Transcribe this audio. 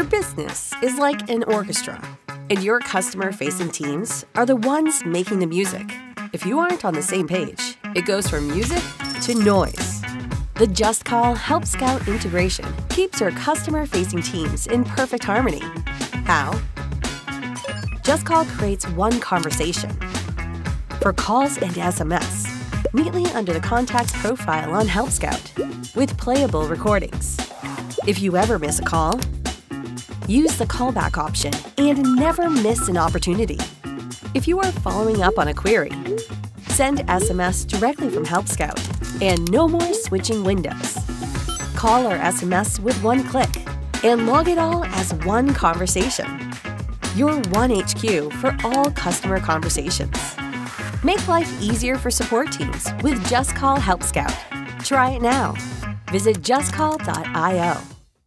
Your business is like an orchestra, and your customer facing teams are the ones making the music. If you aren't on the same page, it goes from music to noise. The JustCall Help Scout integration keeps your customer facing teams in perfect harmony. How? JustCall creates one conversation for calls and SMS, neatly under the contact's profile on Help Scout, with playable recordings. If you ever miss a call, use the callback option and never miss an opportunity. If you are following up on a query, send SMS directly from Help Scout and no more switching windows. Call or SMS with one click and log it all as one conversation. Your one HQ for all customer conversations. Make life easier for support teams with JustCall Help Scout. Try it now. Visit justcall.io.